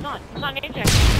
He's not. He's not name.